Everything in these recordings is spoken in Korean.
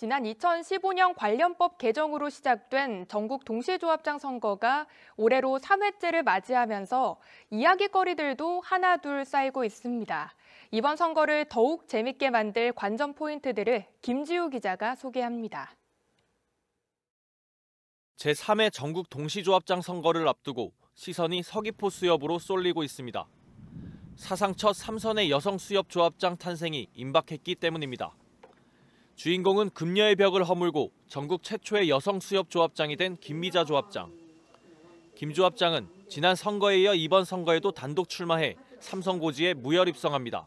지난 2015년 관련법 개정으로 시작된 전국 동시조합장 선거가 올해로 3회째를 맞이하면서 이야기거리들도 하나둘 쌓이고 있습니다. 이번 선거를 더욱 재밌게 만들 관전 포인트들을 김지우 기자가 소개합니다. 제3회 전국 동시조합장 선거를 앞두고 시선이 서귀포 수협으로 쏠리고 있습니다. 사상 첫 3선의 여성 수협 조합장 탄생이 임박했기 때문입니다. 주인공은 금녀의 벽을 허물고 전국 최초의 여성 수협 조합장이 된 김미자 조합장. 김 조합장은 지난 선거에 이어 이번 선거에도 단독 출마해 삼성 고지에 무혈 입성합니다.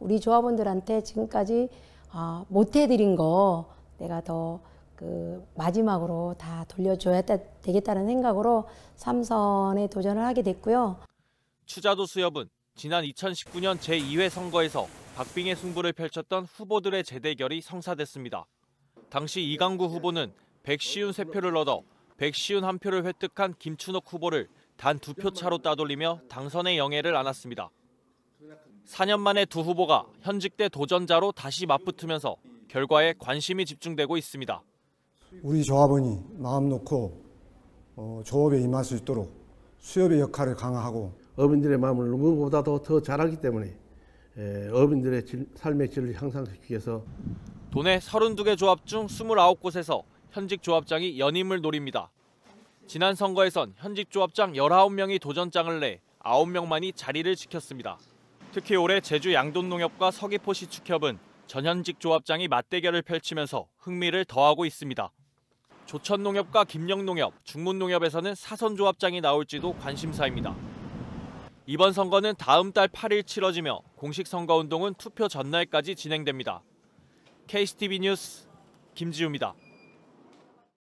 우리 조합원들한테 지금까지 어, 못해드린 거 내가 더 그 마지막으로 다 돌려줘야 되겠다는 생각으로 삼선에 도전을 하게 됐고요. 추자도 수협은 지난 2019년 제2회 선거에서 박빙의 승부를 펼쳤던 후보들의 재대결이 성사됐습니다. 당시 이강구 후보는 153표를 얻어 151표를 획득한 김춘옥 후보를 단 두 표 차로 따돌리며 당선의 영예를 안았습니다. 4년 만에 두 후보가 현직대 도전자로 다시 맞붙으면서 결과에 관심이 집중되고 있습니다. 우리 조합원이 마음 놓고 어, 조업에 임할 수 있도록 수협의 역할을 강화하고 어민들의 마음을 누구보다도 더 잘하기 때문에 에, 어민들의 질, 삶의 질을 향상시키기 위해서 도내 32개 조합 중 29곳에서 현직 조합장이 연임을 노립니다. 지난 선거에선 현직 조합장 19명이 도전장을 내 9명만이 자리를 지켰습니다. 특히 올해 제주 양돈농협과 서귀포시 축협은 전현직 조합장이 맞대결을 펼치면서 흥미를 더하고 있습니다. 조천농협과 김영농협, 중문농협에서는 사선 조합장이 나올지도 관심사입니다. 이번 선거는 다음 달 8일 치러지며 공식 선거 운동은 투표 전날까지 진행됩니다. KCTV 뉴스 김지우입니다.